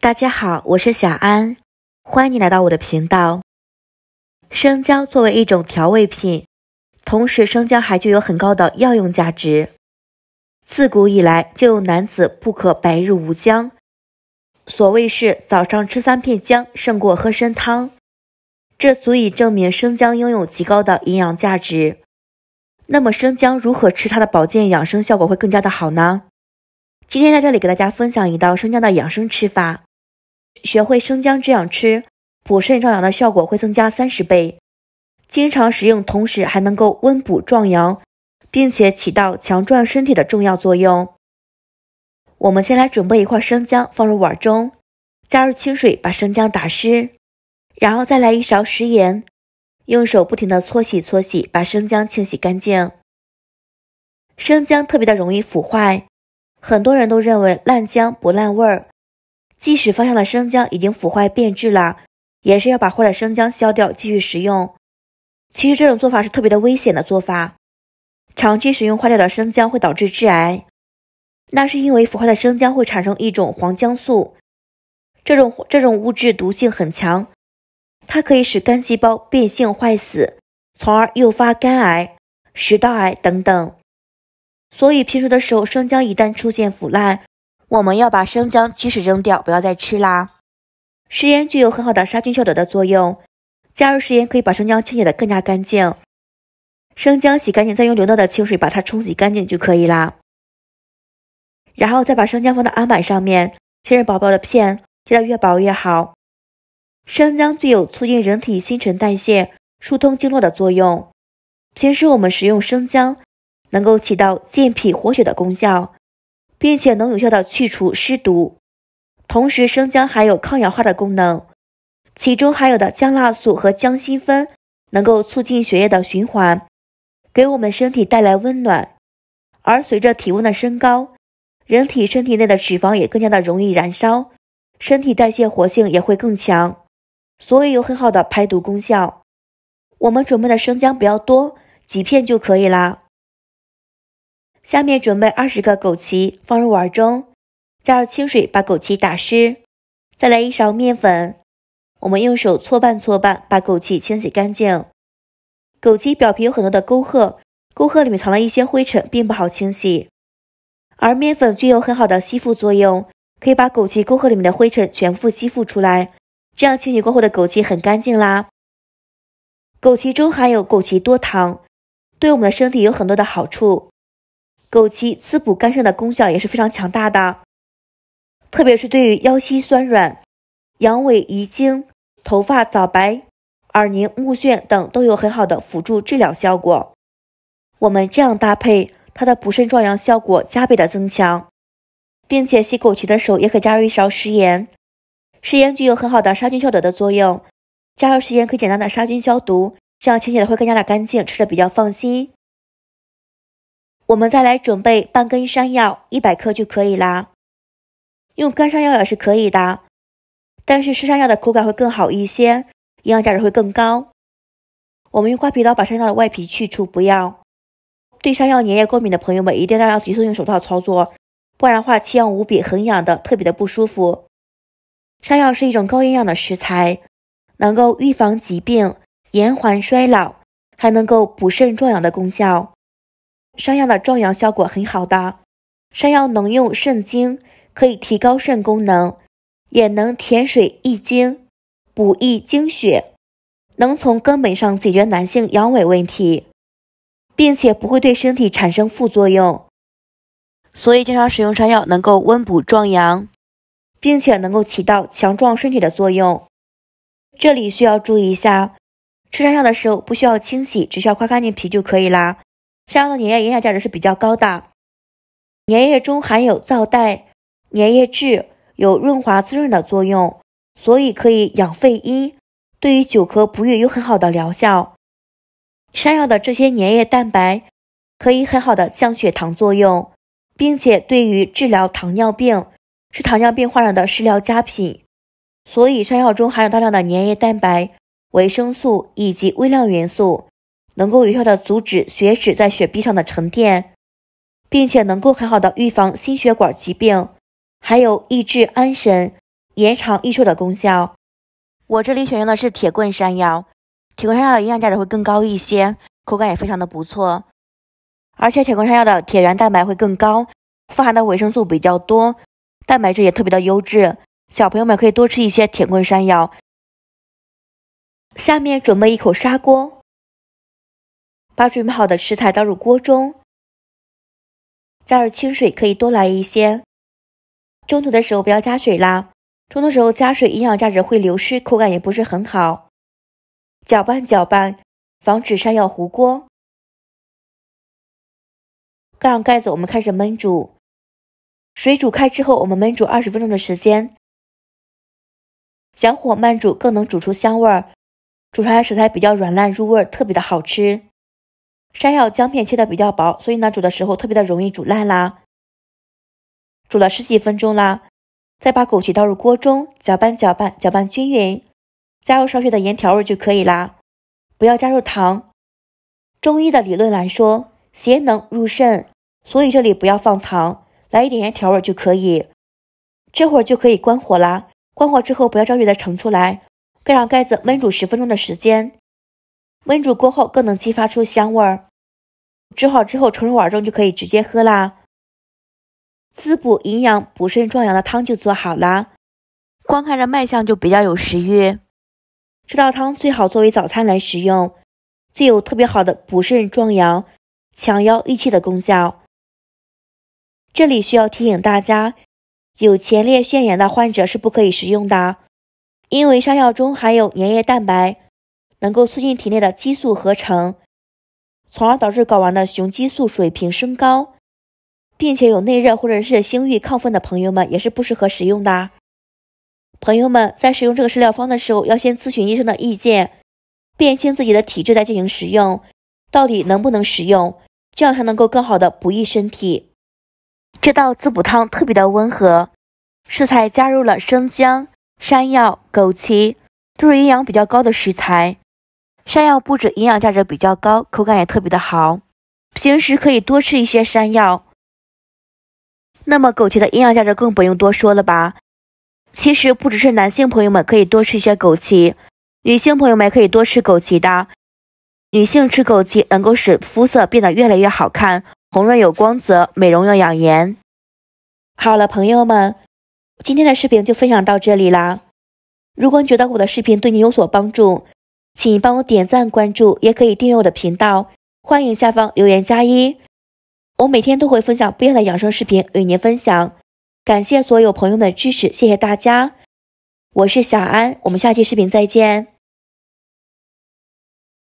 大家好，我是小安，欢迎你来到我的频道。生姜作为一种调味品，同时生姜还具有很高的药用价值。自古以来就有男子不可百日无姜，所谓是早上吃三片姜胜过喝参汤，这足以证明生姜拥有极高的营养价值。那么生姜如何吃它的保健养生效果会更加的好呢？今天在这里给大家分享一道生姜的养生吃法。学会生姜这样吃，补肾壮阳的效果会增加三十倍。经常食用，同时还能够温补壮阳，并且起到强壮身体的重要作用。我们先来准备一块生姜，放入碗中，加入清水把生姜打湿，然后再来一勺食盐，用手不停的搓洗搓洗，把生姜清洗干净。生姜特别的容易腐坏，很多人都认为烂姜不烂味儿。即使发现了生姜已经腐坏变质了，也是要把坏的生姜削掉，继续食用。其实这种做法是特别的危险的做法，长期食用坏掉的生姜会导致致癌。那是因为腐坏的生姜会产生一种黄姜素，这种这种物质毒性很强，它可以使肝细胞变性坏死，从而诱发肝癌、食道癌等等。所以平时的时候，生姜一旦出现腐烂，我们要把生姜及时扔掉，不要再吃啦。食盐具有很好的杀菌消毒的作用，加入食盐可以把生姜清洗的更加干净。生姜洗干净，再用流动的清水把它冲洗干净就可以啦。然后再把生姜放到案板上面，切成薄薄的片，切得越薄越好。生姜具有促进人体新陈代谢、疏通经络的作用。平时我们食用生姜，能够起到健脾活血的功效。并且能有效的去除湿毒，同时生姜还有抗氧化的功能，其中含有的姜辣素和姜辛酚能够促进血液的循环，给我们身体带来温暖。而随着体温的升高，人体身体内的脂肪也更加的容易燃烧，身体代谢活性也会更强，所以有很好的排毒功效。我们准备的生姜不要多，几片就可以啦。下面准备二十个枸杞，放入碗中，加入清水把枸杞打湿，再来一勺面粉，我们用手搓拌搓拌，把枸杞清洗干净。枸杞表皮有很多的沟壑，沟壑里面藏了一些灰尘，并不好清洗。而面粉具有很好的吸附作用，可以把枸杞沟壑里面的灰尘全部吸附出来，这样清洗过后的枸杞很干净啦。枸杞中含有枸杞多糖，对我们的身体有很多的好处。枸杞滋补肝肾的功效也是非常强大的，特别是对于腰膝酸软、阳痿遗精、头发早白、耳鸣目眩等都有很好的辅助治疗效果。我们这样搭配，它的补肾壮阳效果加倍的增强，并且洗枸杞的时候也可加入一勺食盐，食盐具有很好的杀菌消毒的作用，加入食盐可以简单的杀菌消毒，这样清洗的会更加的干净，吃的比较放心。我们再来准备半根山药，一百克就可以啦。用干山药也是可以的，但是湿山药的口感会更好一些，营养价值会更高。我们用刮皮刀把山药的外皮去除，不要。对山药粘液过敏的朋友们，一定要要急速用手套操作，不然的话奇痒无比，很痒的，特别的不舒服。山药是一种高营养的食材，能够预防疾病、延缓衰老，还能够补肾壮阳的功效。山药的壮阳效果很好的，山药能用肾精，可以提高肾功能，也能填水益精、补益精血，能从根本上解决男性阳痿问题，并且不会对身体产生副作用。所以经常使用山药能够温补壮阳，并且能够起到强壮身体的作用。这里需要注意一下，吃山药的时候不需要清洗，只需要刮干净皮就可以啦。山药的粘液营养价值是比较高的，粘液中含有皂带、粘液质，有润滑滋润的作用，所以可以养肺阴，对于久咳不愈有很好的疗效。山药的这些粘液蛋白可以很好的降血糖作用，并且对于治疗糖尿病是糖尿病患者的食疗佳品。所以山药中含有大量的粘液蛋白、维生素以及微量元素。能够有效的阻止血脂在血壁上的沉淀，并且能够很好的预防心血管疾病，还有抑制安神、延长益寿的功效。我这里选用的是铁棍山药，铁棍山药的营养价值会更高一些，口感也非常的不错。而且铁棍山药的铁原蛋白会更高，富含的维生素比较多，蛋白质也特别的优质。小朋友们可以多吃一些铁棍山药。下面准备一口砂锅，把准备好的食材倒入锅中，加入清水，可以多来一些。中途的时候不要加水啦，中途时候加水，营养价值会流失，口感也不是很好。搅拌搅拌，防止山药糊锅。盖上盖子，我们开始焖煮。水煮开之后，我们焖煮二十分钟的时间，小火慢煮更能煮出香味儿，煮出来食材比较软烂入味，特别的好吃。山药姜片切的比较薄，所以呢煮的时候特别的容易煮烂啦。煮了十几分钟啦，再把枸杞倒入锅中，搅拌搅拌搅拌均匀，加入少许的盐调味就可以啦，不要加入糖。中医的理论来说。邪能入肾，所以这里不要放糖，来一点盐调味就可以。这会儿就可以关火啦。关火之后不要着急的盛出来，盖上盖子焖煮十分钟的时间。焖煮过后更能激发出香味儿。煮好之后盛入碗中就可以直接喝啦。滋补营养、补肾壮阳的汤就做好啦。光看着卖相就比较有食欲。这道汤最好作为早餐来食用，具有特别好的补肾壮阳。强腰益气的功效。这里需要提醒大家，有前列腺炎的患者是不可以食用的，因为山药中含有粘液蛋白，能够促进体内的激素合成，从而导致睾丸的雄激素水平升高，并且有内热或者是性欲亢奋的朋友们也是不适合食用的。朋友们在使用这个食疗方的时候，要先咨询医生的意见，辨清自己的体质再进行食用，到底能不能食用。这样才能够更好的补益身体。这道滋补汤特别的温和，食材加入了生姜、山药、枸杞，都是营养比较高的食材。山药不止营养价值比较高，口感也特别的好。平时可以多吃一些山药。那么枸杞的营养价值更不用多说了吧？其实不只是男性朋友们可以多吃一些枸杞，女性朋友们也可以多吃枸杞的。女性吃枸杞能够使肤色变得越来越好看，红润有光泽，美容又养颜。好了，朋友们，今天的视频就分享到这里啦。如果你觉得我的视频对你有所帮助，请帮我点赞、关注，也可以订阅我的频道。欢迎下方留言加一，我每天都会分享不一样的养生视频与您分享。感谢所有朋友们的支持，谢谢大家。我是小安，我们下期视频再见。